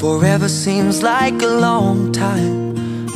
Forever seems like a long time,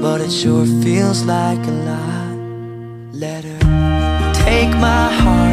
but it sure feels like a lot. Let her take my heart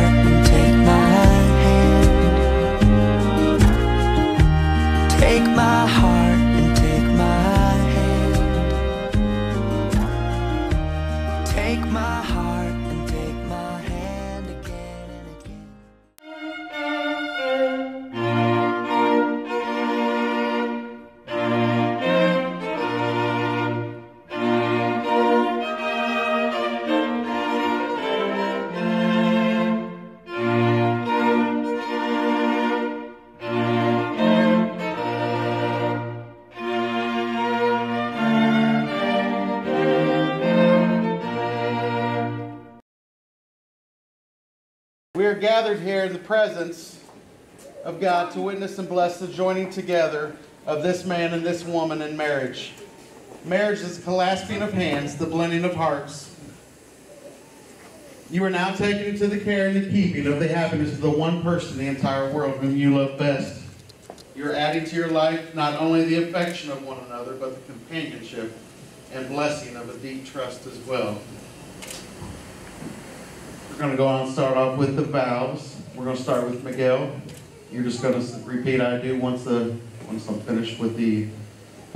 We are gathered here in the presence of God to witness and bless the joining together of this man and this woman in marriage. Marriage is the clasping of hands, the blending of hearts. You are now taken into the care and the keeping of the happiness of the one person in the entire world whom you love best. You're adding to your life not only the affection of one another, but the companionship and blessing of a deep trust as well. Going to go on and start off with the vows. We're going to start with Miguel. You're just going to repeat I do once, the, once I'm finished with the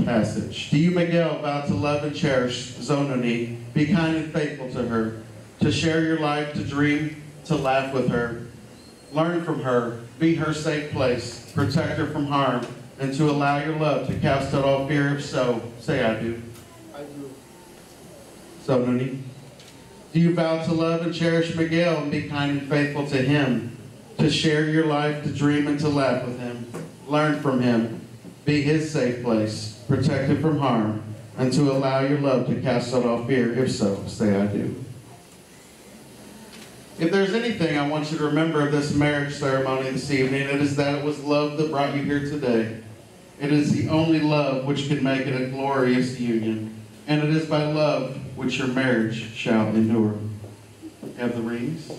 passage. Do you, Miguel, vow to love and cherish Zononi, be kind and faithful to her, to share your life, to dream, to laugh with her, learn from her, be her safe place, protect her from harm, and to allow your love to cast out all fear? If so, say I do. I do. Zononi. Do you vow to love and cherish Miguel and be kind and faithful to him, to share your life, to dream and to laugh with him, learn from him, be his safe place, protect him from harm, and to allow your love to cast out all fear? If so, say I do. If there's anything I want you to remember of this marriage ceremony this evening, it is that it was love that brought you here today. It is the only love which can make it a glorious union. And it is by love which your marriage shall endure. Have the rings.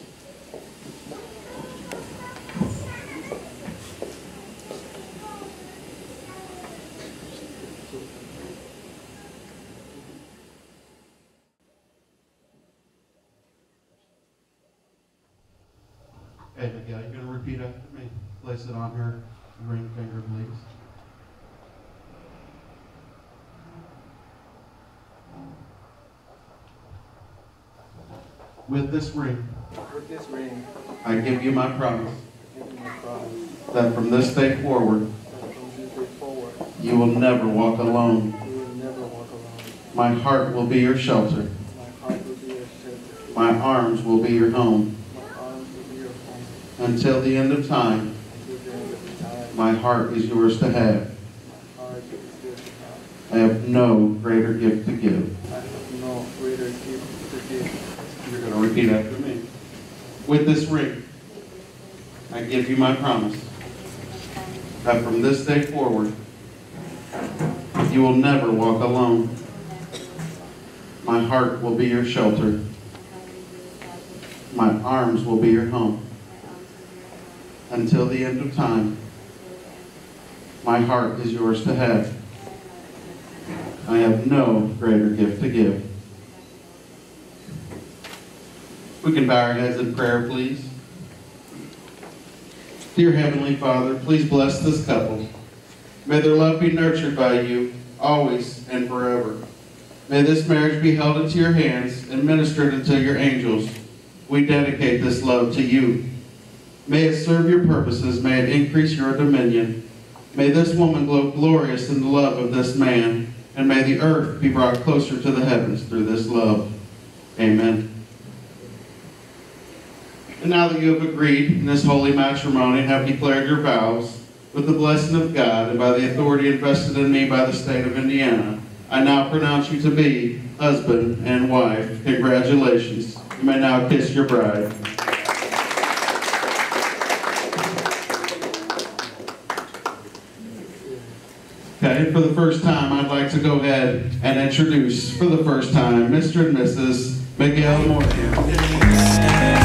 Hey, Miguel, you're gonna repeat after me? Place it on her ring finger, please. With this ring, With this ring, I give you my promise you my promise that from this day forward, this day forward, you will never walk alone. you will never walk alone. My heart will be your shelter. My be your shelter. My arms will be your home. My arms will be your home Until the end of time, until the end of time. my heart is yours to have. My heart is yours to have. I have no greater gift to give. I have no greater gift to give. You're going to repeat after me. With this ring, I give you my promise that from this day forward, you will never walk alone. My heart will be your shelter. My arms will be your home. Until the end of time, my heart is yours to have. I have no greater gift to give. We can bow our heads in prayer, please. Dear Heavenly Father, please bless this couple. May their love be nurtured by you always and forever. May this marriage be held into your hands and ministered unto your angels. We dedicate this love to you. May it serve your purposes. May it increase your dominion. May this woman glow glorious in the love of this man, and may the earth be brought closer to the heavens through this love. Amen. And now that you have agreed in this holy matrimony and have declared your vows, with the blessing of God and by the authority invested in me by the state of Indiana, I now pronounce you to be husband and wife. Congratulations. You may now kiss your bride. Okay, for the first time, I'd like to go ahead and introduce for the first time Mr. and Mrs. Miguel Morgan.